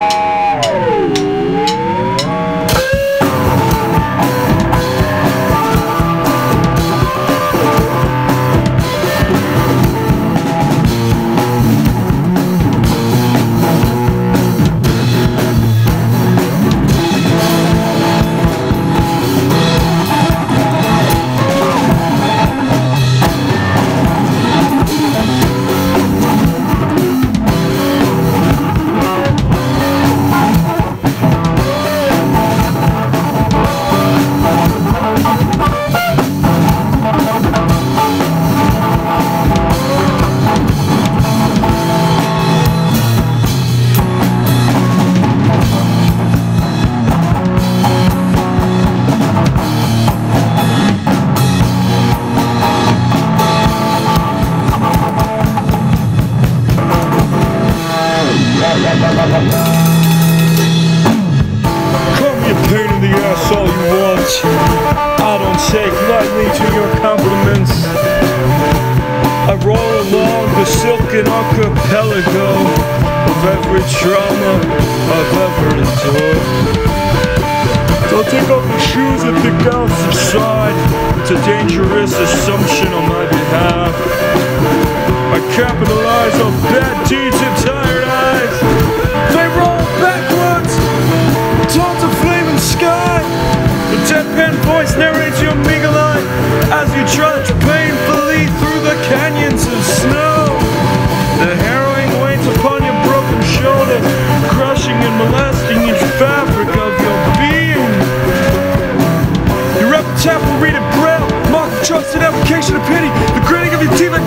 Call silken archipelago of every trauma I've ever endured. Don't take off your shoes and think I'll subside. It's a dangerous assumption on my behalf. I capitalize on bad deeds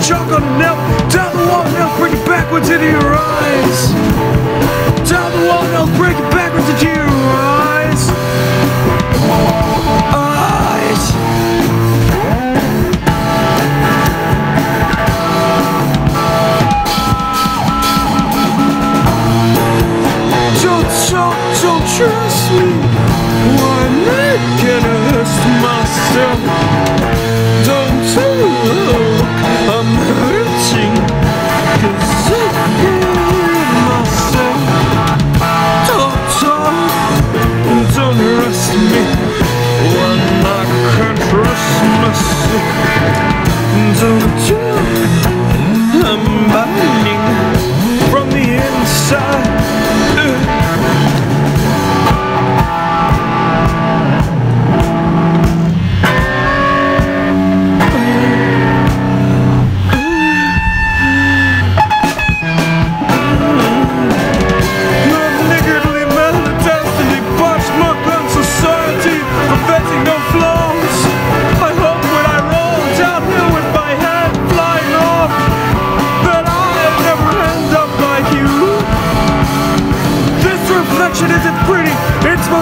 chalk on a nail. Down the wall, nails bring it backwards into your eyes. Down the wall, nails break it backwards into your eyes. Eyes. Don't, don't, don't trust me. Why not gonna hurt myself?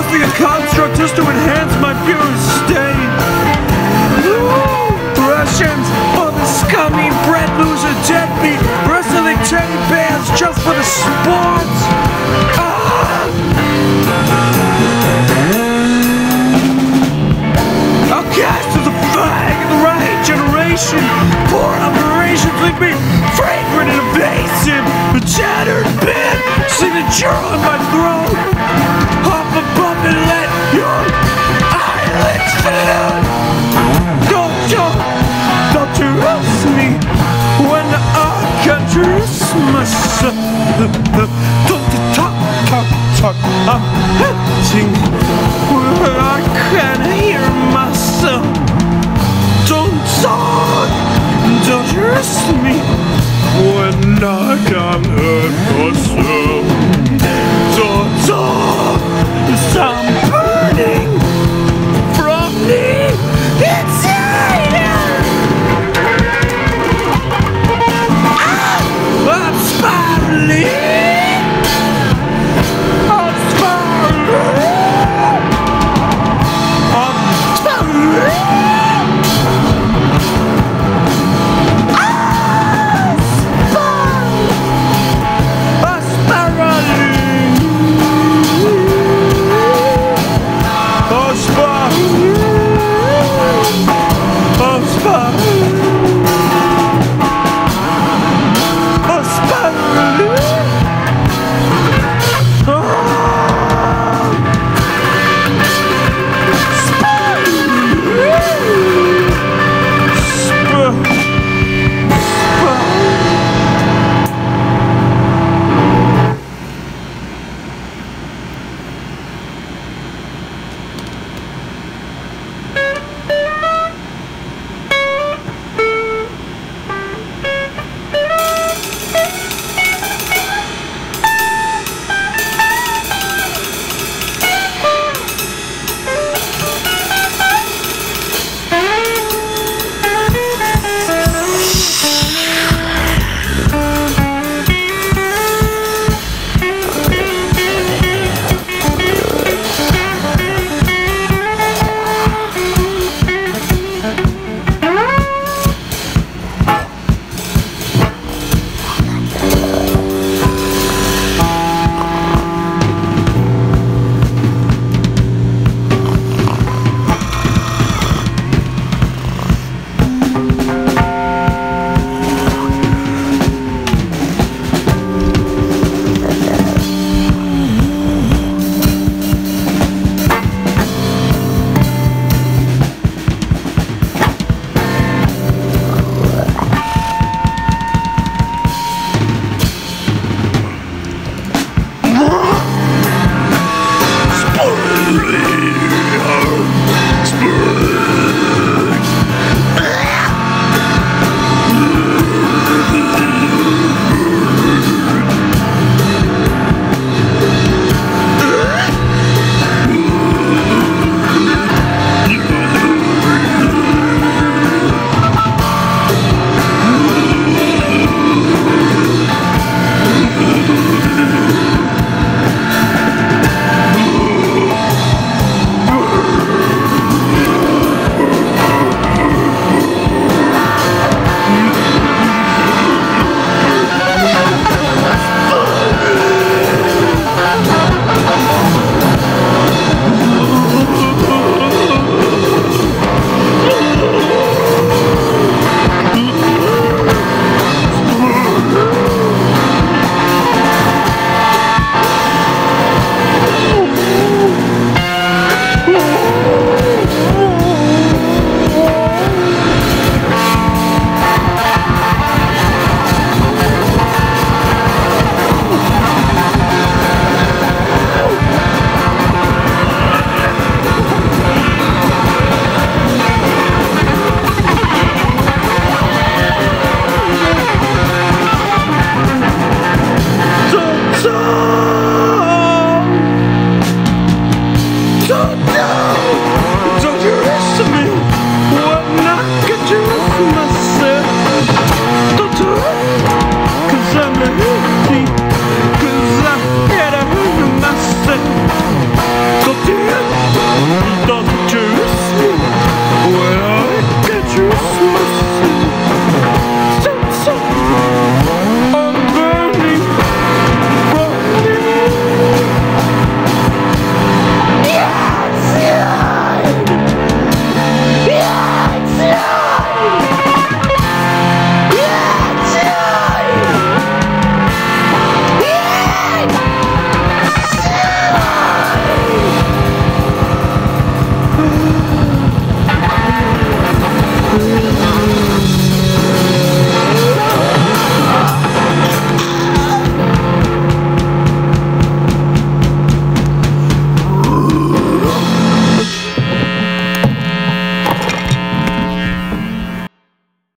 Mostly a construct just to enhance my pure state. Russians, all the scummy bread loser deadbeat, wrestling teddy bears just for the sports. Ah! Outcast of the flag of the right generation, poor operations leave me fragrant and evasive. The shattered bed, signature on my throat. 情。